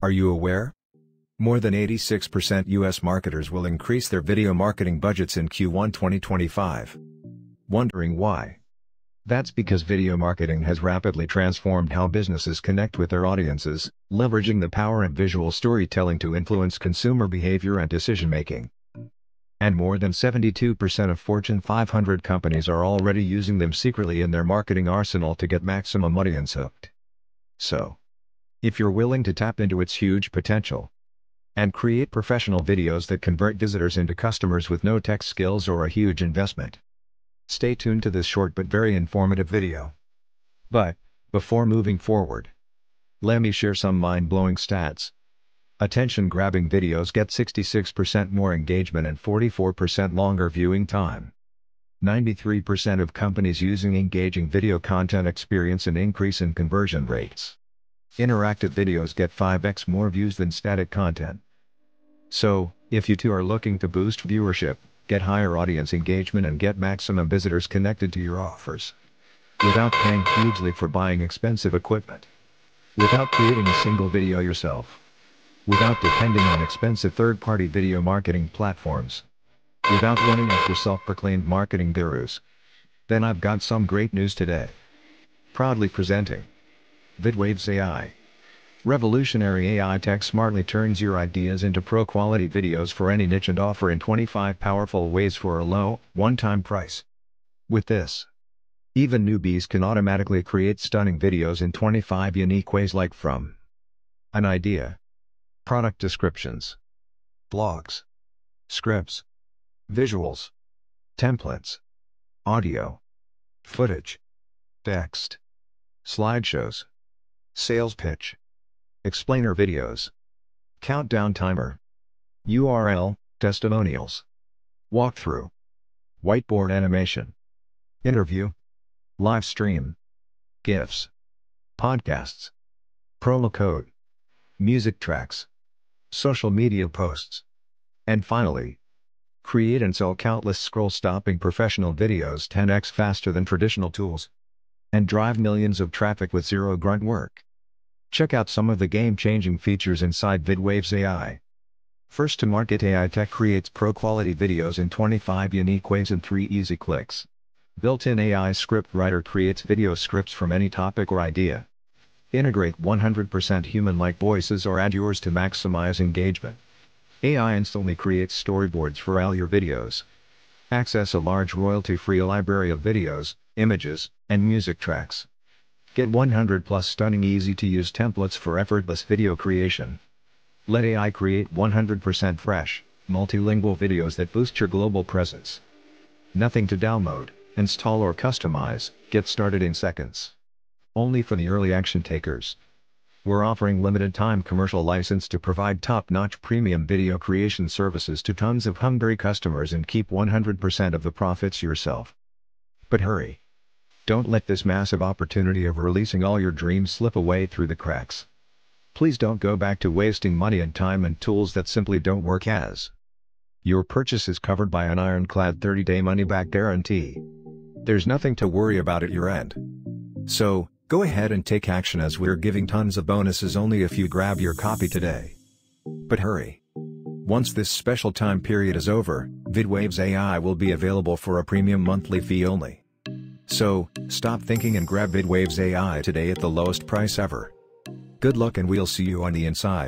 Are you aware? More than 86% US marketers will increase their video marketing budgets in Q1 2025. Wondering why? That's because video marketing has rapidly transformed how businesses connect with their audiences, leveraging the power of visual storytelling to influence consumer behavior and decision-making. And more than 72% of Fortune 500 companies are already using them secretly in their marketing arsenal to get maximum audience hooked. So, if you're willing to tap into its huge potential and create professional videos that convert visitors into customers with no tech skills or a huge investment, Stay tuned to this short but very informative video. But, before moving forward, let me share some mind-blowing stats. Attention-grabbing videos get 66% more engagement and 44% longer viewing time. 93% of companies using engaging video content experience an increase in conversion rates. Interactive videos get 5x more views than static content. So, if you too are looking to boost viewership, get higher audience engagement and get maximum visitors connected to your offers. Without paying hugely for buying expensive equipment. Without creating a single video yourself. Without depending on expensive third-party video marketing platforms. Without running after self-proclaimed marketing gurus. Then I've got some great news today. Proudly presenting VidWaves AI. Revolutionary AI tech smartly turns your ideas into pro-quality videos for any niche and offer in 25 powerful ways for a low, one-time price. With this, even newbies can automatically create stunning videos in 25 unique ways like from an idea, product descriptions, blogs, scripts, visuals, templates, audio, footage, text, slideshows, sales pitch, explainer videos, countdown timer, URL, testimonials, walkthrough, whiteboard animation, interview, live stream, GIFs, podcasts, promo code, music tracks, social media posts, and finally, create and sell countless scroll-stopping professional videos 10x faster than traditional tools, and drive millions of traffic with zero grunt work. Check out some of the game-changing features inside VidWaves AI. First to market AI Tech creates pro-quality videos in 25 unique ways in 3 easy clicks. Built-in AI script writer creates video scripts from any topic or idea. Integrate 100% human-like voices or add yours to maximize engagement. AI instantly creates storyboards for all your videos. Access a large royalty-free library of videos, images, and music tracks. Get 100 plus stunning easy to use templates for effortless video creation. Let AI create 100% fresh, multilingual videos that boost your global presence. Nothing to download, install or customize, get started in seconds. Only for the early action takers. We're offering limited time commercial license to provide top-notch premium video creation services to tons of hungry customers and keep 100% of the profits yourself. But hurry! Don't let this massive opportunity of releasing all your dreams slip away through the cracks. Please don't go back to wasting money and time and tools that simply don't work as. Your purchase is covered by an ironclad 30-day money-back guarantee. There's nothing to worry about at your end. So, go ahead and take action as we're giving tons of bonuses only if you grab your copy today. But hurry! Once this special time period is over, VidWaves AI will be available for a premium monthly fee only. So, stop thinking and grab VidWaves AI today at the lowest price ever. Good luck and we'll see you on the inside.